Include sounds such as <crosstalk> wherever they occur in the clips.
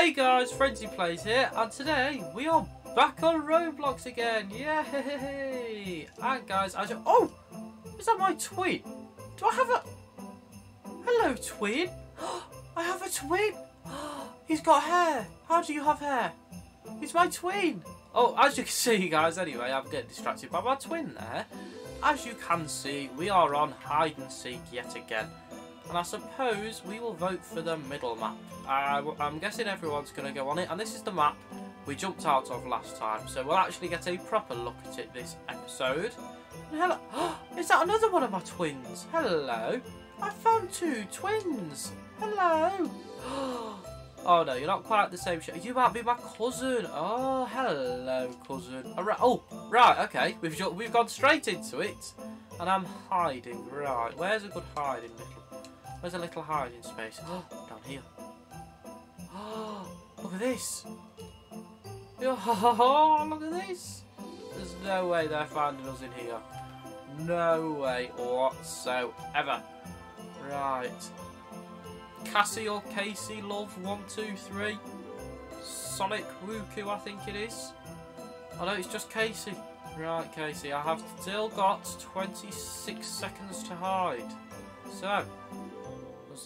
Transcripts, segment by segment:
Hey guys, Frenzzy Playzz here, and today we are back on Roblox again. Yay! And guys, I just oh, is that my twin? Do I have a? Hello, twin. <gasps> I have a twin. <gasps> He's got hair. How do you have hair? He's my twin. Oh, as you can see, guys. Anyway, I'm getting distracted by my twin there. As you can see, we are on hide and seek yet again. And I suppose we will vote for the middle map. Uh, I'm guessing everyone's going to go on it. And this is the map we jumped out of last time. So we'll actually get a proper look at it this episode. And hello. <gasps> Is that another one of my twins? Hello. I found two twins. Hello. <gasps> Oh no, you're not quite the same shape. You might be my cousin. Oh, hello, cousin. Oh, right. oh right, okay. We've we've gone straight into it, and I'm hiding. Right, where's a good hiding little Where's a little hiding space? Oh, <gasps> down here. Oh, <gasps> look at this. Oh, <laughs> look at this. There's no way they're finding us in here. No way whatsoever. Right. Cassie or Casey, love, one, two, three. Sonic Wuku, I think it is. Oh no, it's just Casey. Right, Casey, I have still got 26 seconds to hide. So,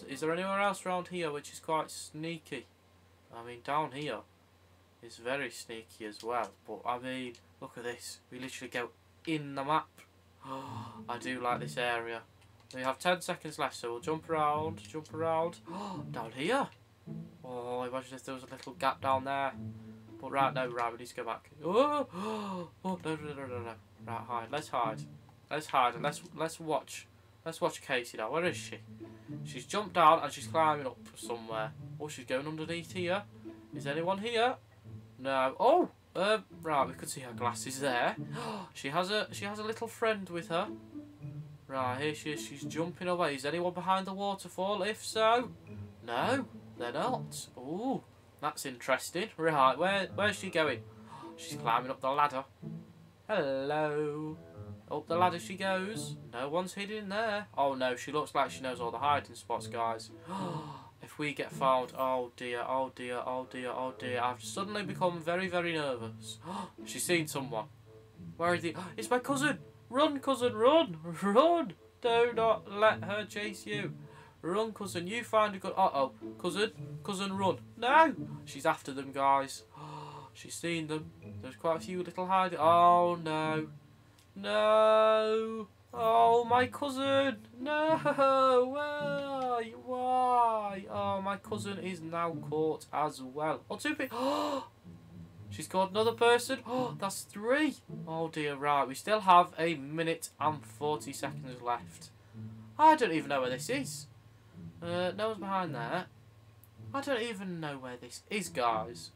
is there anywhere else around here which is quite sneaky? I mean, down here is very sneaky as well. But, I mean, look at this. We literally go in the map. <gasps> I do like this area. We have 10 seconds left, so we'll jump around, jump around. <gasps> down here. Oh, imagine if there was a little gap down there. But right, no, right, we need to go back. Oh, <gasps> oh, no, no, no, no, no. Right, hide. Let's hide. Let's hide and let's let's watch. Let's watch Casey now. Where is she? She's jumped down and she's climbing up somewhere. Oh, she's going underneath here. Is anyone here? No. Oh, uh, right. We could see her glasses there. <gasps> she has a she has a little friend with her. Right here she is. She's jumping away. Is anyone behind the waterfall? If so, no, they're not. Oh, that's interesting. Right, where where's she going? <gasps> She's climbing up the ladder. Hello. Up the ladder she goes. No one's hidden there. Oh no, she looks like she knows all the hiding spots, guys. <gasps> if we get found, oh dear, oh dear, oh dear, oh dear. I've suddenly become very, very nervous. <gasps> She's seen someone. Where is he? <gasps> It's my cousin. Run, cousin, run, <laughs> run. Do not let her chase you. Run, cousin. You find a good. Uh oh, cousin, cousin, run. No, she's after them, guys. She's seen them. There's quite a few little hiding. Oh no. No! Oh, my cousin! No! Why? Why? Oh, my cousin is now caught as well. Oh, two people. <gasps> Oh, she's caught another person. Oh, <gasps> that's three. Oh, dear. Right, we still have a minute and 40 seconds left. I don't even know where this is. Uh, no one's behind there. I don't even know where this is, guys.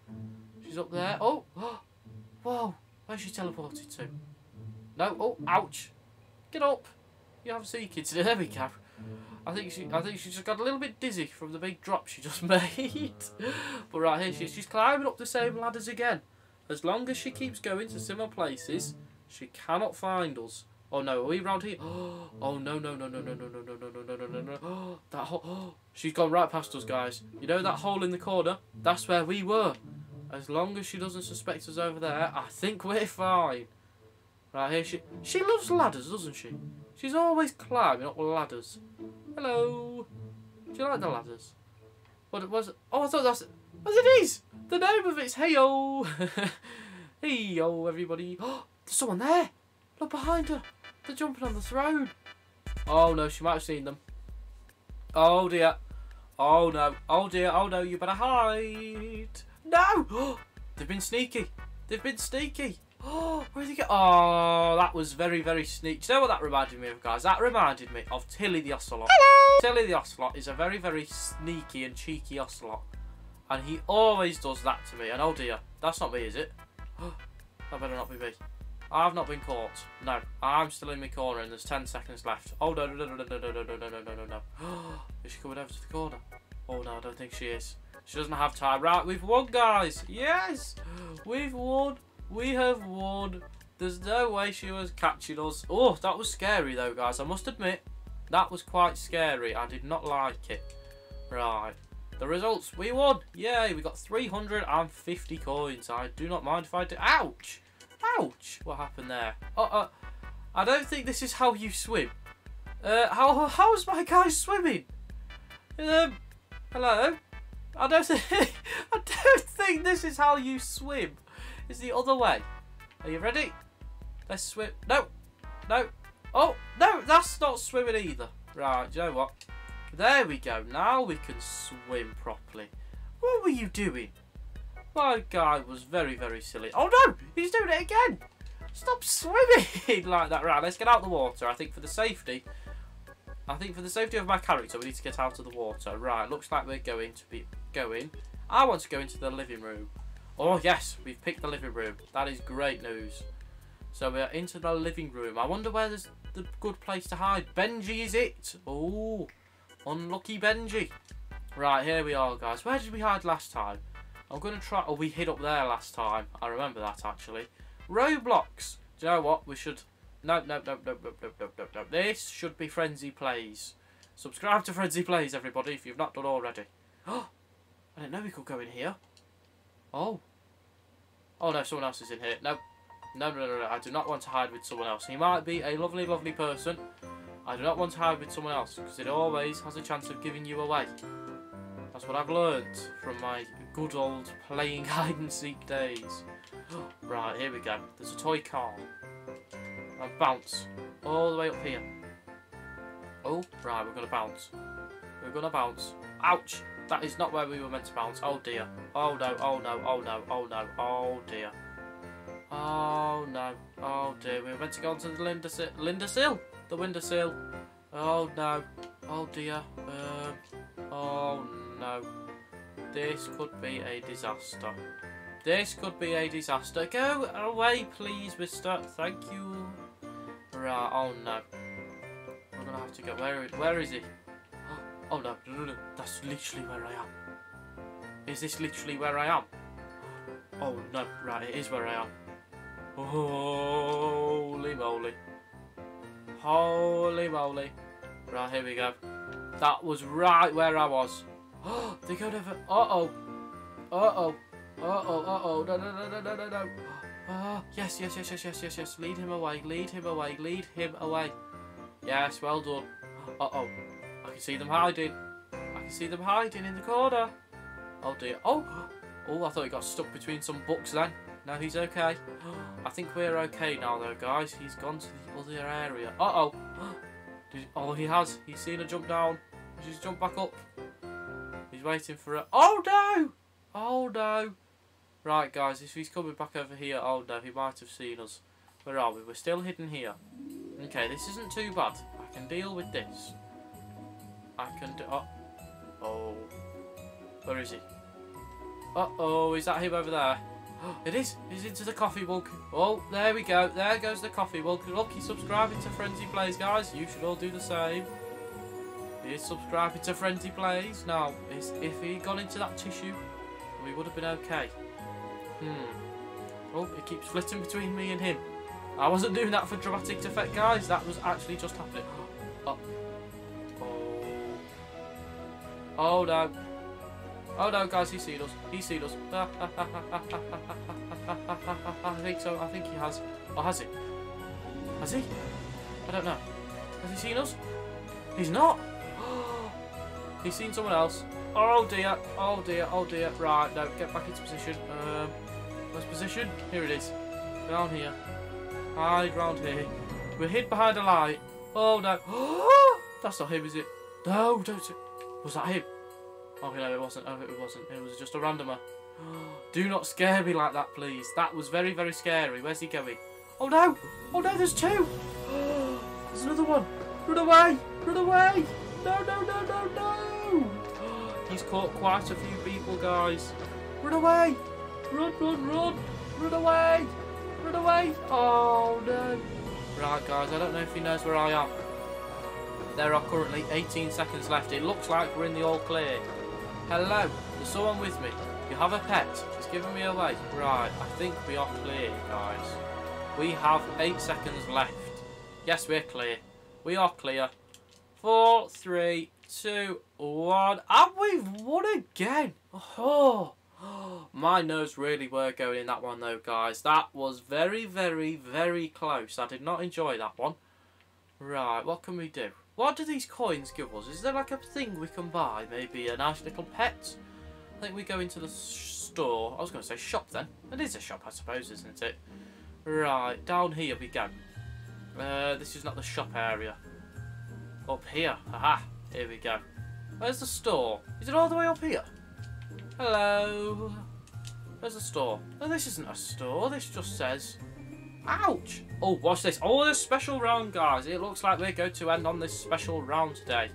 She's up there. Oh! <gasps> Whoa! Where's she teleported to? No. Oh, ouch. Get up. You have seen today. There we go. I think she I think she just got a little bit dizzy from the big drop she just made. but right here she is. She's climbing up the same ladders again. As long as she keeps going to similar places, she cannot find us. Oh no, are we around here? Oh no no no no no no no no no no no no no no that hole she's gone right past us guys. You know that hole in the corner? That's where we were. As long as she doesn't suspect us over there, I think we're fine. Right here, she she loves ladders, doesn't she? She's always climbing up ladders. Hello. Do you like the ladders? What was? Oh, I thought that's what it is. The name of it's Heyo. <laughs> Heyo, everybody. Oh, <gasps> there's someone there. Look behind her. They're jumping on the throne. Oh no, she might have seen them. Oh dear. Oh no. Oh dear. Oh no, you better hide. No. <gasps> They've been sneaky. They've been sneaky. Oh, where did he go? Oh, that was very, very sneaky. you know what that reminded me of, guys? That reminded me of Tilly the Ocelot. Hello! Tilly the Ocelot is a very, very sneaky and cheeky Ocelot. And he always does that to me. And oh dear, that's not me, is it? that better not be me. I've not been caught. No, I'm still in my corner and there's 10 seconds left. Oh, no, no, no, no, no, no, no, no, no, no, no, no. Is she coming over to the corner? Oh, no, I don't think she is. She doesn't have time. Right, we've won, guys. Yes, we've won. We have won. There's no way she was catching us. Oh, that was scary though, guys. I must admit, that was quite scary. I did not like it. Right. The results, we won. Yay, we got 350 coins. I do not mind if I do. Ouch! Ouch! What happened there? Uh, uh, I don't think this is how you swim. Uh, how how's my guy swimming? Um, hello. I don't think <laughs> I don't think this is how you swim. It's the other way. Are you ready? Let's swim. No, no. Oh no, that's not swimming either. Right, you know what? There we go. Now we can swim properly. What were you doing? My guy was very, very silly. Oh no! He's doing it again! Stop swimming <laughs> like that. Right, let's get out of the water. I think for the safety... I think for the safety of my character, we need to get out of the water. Right, looks like we're going to be going. I want to go into the living room. Oh, yes, we've picked the living room. That is great news. So we're into the living room. I wonder where there's the good place to hide. Benji is it? Oh, unlucky Benji. Right, here we are, guys. Where did we hide last time? I'm going to try... Oh, we hid up there last time. I remember that, actually. Roblox. Do you know what? We should... No, no, no, no, no, no, no, no, no. This should be Frenzzy Playzz. Subscribe to Frenzzy Playzz, everybody, if you've not done already. Oh, <gasps> I didn't know we could go in here. Oh. Oh, no, someone else is in here. No. No, no, no, no. I do not want to hide with someone else. He might be a lovely, lovely person. I do not want to hide with someone else, because it always has a chance of giving you away. That's what I've learned from my good old playing <laughs> hide and seek days. <gasps> right, here we go. There's a toy car. And bounce. All the way up here. Oh, right, we're going to bounce. We're going to bounce. Ouch! That is not where we were meant to bounce. Oh dear. Oh no, oh no, oh no, oh no, oh dear. Oh no, oh dear. We were meant to go onto the Linda sill. The windowsill. Oh no. Oh dear. Um, oh no. This could be a disaster. This could be a disaster. Go away, please, mister. Thank you. Right, oh no. We're gonna have to go. Where, where is he? Oh no, no, no, no. That's literally where I am. Is this literally where I am? Oh no, right, it is where I am. Holy moly. Holy moly. Right, here we go. That was right where I was. Oh, <gasps> they go over. Uh oh. Uh oh. Uh oh. Uh oh. No, no, no, no, no, no, no. Oh, <gasps> yes, yes, yes, yes, yes, yes, yes. Lead him away. Lead him away. Lead him away. Yes, well done. <gasps> Uh oh. Can see them hiding. I can see them hiding in the corner. Oh dear. Oh. Oh, I thought he got stuck between some books then. No, he's okay. <gasps> I think we're okay now though, guys. He's gone to the other area. Uh oh. <gasps> Oh, he has. He's seen her jump down. She's jumped back up. He's waiting for her. Oh no! Oh no! Right, guys, if he's coming back over here, oh no, he might have seen us. Where are we? We're still hidden here. Okay, this isn't too bad. I can deal with this. I can do... Oh. Oh. Where is he? Uh-oh, is that him over there? <gasps> It is. He's into the coffee mug. Oh, there we go. There goes the coffee mug. Look, he's subscribing to Frenzzy Playzz, guys. You should all do the same. He's subscribing to Frenzzy Playzz. Now, if he had gone into that tissue, we would have been okay. Hmm. Oh, it keeps flitting between me and him. I wasn't doing that for dramatic effect, guys. That was actually just happening. <gasps> Oh. Oh, no. Oh no, guys, he's seen us. He's seen us. <laughs> I think so. I think he has. Or has he? Has he? I don't know. Has he seen us? He's not. <gasps> he's seen someone else. Oh dear. Oh dear. Oh dear. Right, no, get back into position. Um, where's position? Here it is. Down here. Hide round here. We're hid behind a light. Oh no. <gasps> That's not him, is it? No, don't. Was that him? Oh no, it wasn't. Oh, it wasn't. It was just a randomer. <gasps> Do not scare me like that, please. That was very, very scary. Where's he going? Oh no! Oh no, there's two! <gasps> there's another one! Run away! Run away! No, no, no, no, no! <gasps> He's caught quite a few people, guys. Run away! Run, run, run! Run away! Run away! Oh no! Right, guys, I don't know if he knows where I am. There are currently 18 seconds left. It looks like we're in the all clear. Hello, there's someone with me. You have a pet. He's giving me away. Right, I think we are clear, guys. We have eight seconds left. Yes, we're clear. We are clear. Four, three, two, one. And we've won again. Oh, <gasps> my nerves really were going in that one though, guys. That was very, very, very close. I did not enjoy that one. Right, what can we do? What do these coins give us? Is there like a thing we can buy? Maybe a nice little pet? I think we go into the store. I was going to say shop then. It is a shop, I suppose, isn't it? Right, down here we go. Uh, this is not the shop area. Up here. Aha. Here we go. Where's the store? Is it all the way up here? Hello. Where's the store? No, this isn't a store. This just says... Ouch! Oh, watch this. Oh, there's special round, guys. It looks like we're going to end on this special round today.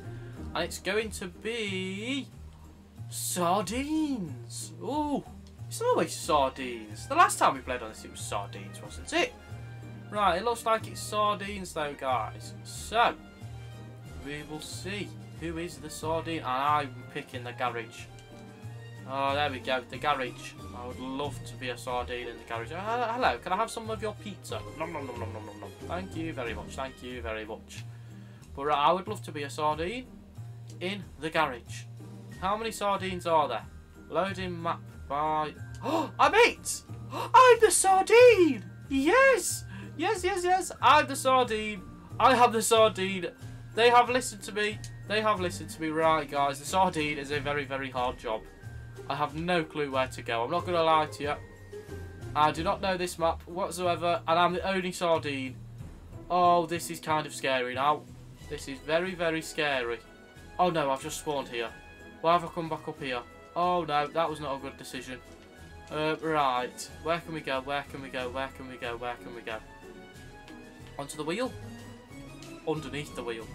And it's going to be... Sardines. Oh, it's always sardines. The last time we played on this, it was sardines, wasn't it? Right, it looks like it's sardines though, guys. So, we will see who is the sardine. And I'm picking the garage. Oh, there we go, the garage. I would love to be a sardine in the garage. Uh, hello, can I have some of your pizza? Nom, nom, nom, nom, nom, nom, nom. Thank you very much, thank you very much. But uh, I would love to be a sardine in the garage. How many sardines are there? Loading map by... Oh, <gasps> I'm eight! <gasps> I'm the sardine! Yes! Yes, yes, yes, I'm the sardine. I have the sardine. They have listened to me. They have listened to me. Right, guys, the sardine is a very, very hard job. I have no clue where to go. I'm not going to lie to you. I do not know this map whatsoever, and I'm the only sardine. Oh, this is kind of scary now. This is very, very scary. Oh no, I've just spawned here. Why have I come back up here? Oh no, that was not a good decision. Uh, right, where can we go? Where can we go? Where can we go? Where can we go? Onto the wheel? Underneath the wheel.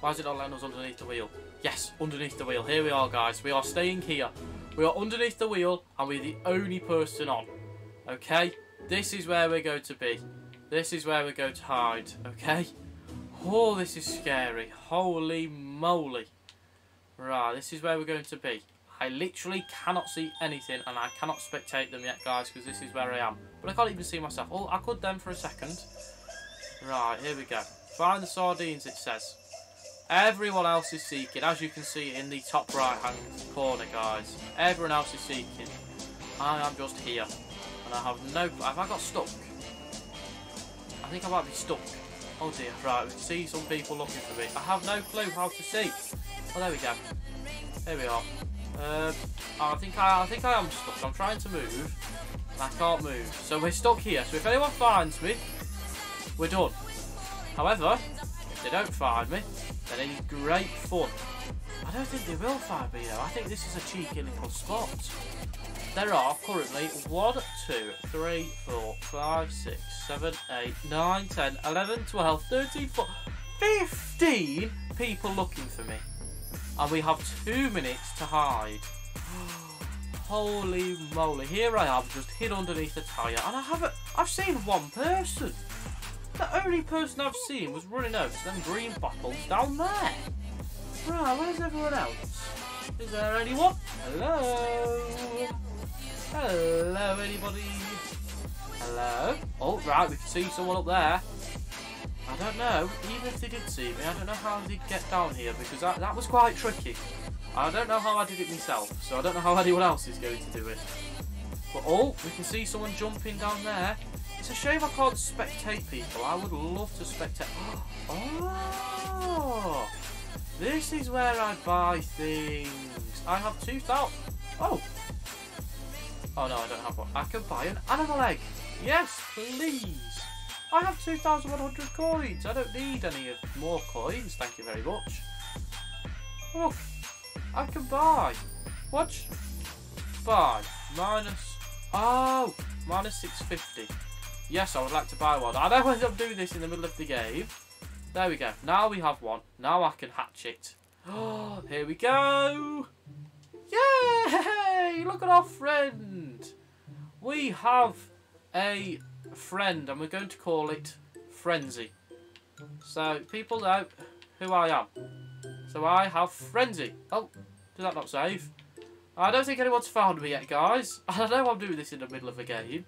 Why is it not letting us underneath the wheel? Yes, underneath the wheel. Here we are, guys. We are staying here. We are underneath the wheel, and we're the only person on. Okay? This is where we're going to be. This is where we're going to hide. Okay? Oh, this is scary. Holy moly. Right, this is where we're going to be. I literally cannot see anything and I cannot spectate them yet, guys, because this is where I am. But I can't even see myself. Oh, I could then for a second. Right, here we go. Find the sardines, it says. Everyone else is seeking, as you can see in the top right-hand corner, guys. Everyone else is seeking. I am just here. And I have no... Have I got stuck? I think I might be stuck. Oh dear, right, we can see some people looking for me. I have no clue how to see. Oh, there we go. There we are. Um, I think I, I think I am stuck. I'm trying to move, I can't move. So we're stuck here. So if anyone finds me, we're done. However, if they don't find me, then it's great fun. I don't think they will find me though. I think this is a cheeky little spot. There are currently 1, 2, 3, 4, 5, 6, 7, 8, 9, 10, 11, 12, 13, 14, 15 people looking for me. And we have two minutes to hide. <gasps> Holy moly, here I am, just hid underneath a tyre, and I haven't, I've seen one person. The only person I've seen was running over to them green bottles down there. Right, where's everyone else? Is there anyone? Hello? Hello, anybody? Hello? Oh, right, we can see someone up there. I don't know, even if they did see me, I don't know how they'd get down here because that, that was quite tricky. I don't know how I did it myself, so I don't know how anyone else is going to do it. But oh, we can see someone jumping down there. It's a shame I can't spectate people. I would love to spectate. <gasps> Oh, this is where I buy things. I have 2,000. Oh. Oh no, I don't have one. I can buy an animal egg. Yes, please. I have 2,100 coins. I don't need any more coins. Thank you very much. Look, I can buy. Watch. Buy. Minus. Oh, minus 650. Yes, I would like to buy one. I know why I'm doing this in the middle of the game. There we go. Now we have one. Now I can hatch it. Oh, <gasps> here we go. Yay! <laughs> Look at our friend. We have a friend and we're going to call it Frenzy. So people know who I am. So I have Frenzy. Oh, did that not save? I don't think anyone's found me yet, guys. <laughs> I know I'm doing this in the middle of a game.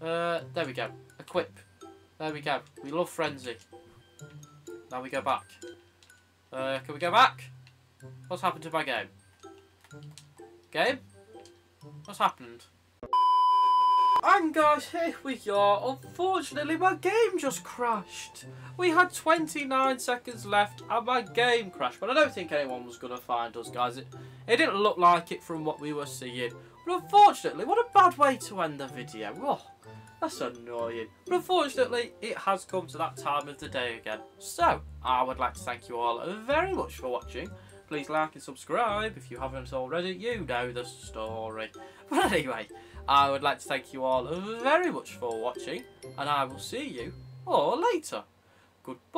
Uh, there we go. Equip. There we go. We love Frenzy. Now we go back. Uh, can we go back? What's happened to my game? Game? What's happened? And guys, here we are. Unfortunately, my game just crashed. We had 29 seconds left and my game crashed. But I don't think anyone was going to find us, guys. It, it didn't look like it from what we were seeing. But unfortunately, what a bad way to end the video. Oh, that's annoying. But unfortunately, it has come to that time of the day again. So, I would like to thank you all very much for watching. Please like and subscribe if you haven't already. You know the story. <laughs> But anyway, I would like to thank you all very much for watching. And I will see you all later. Goodbye.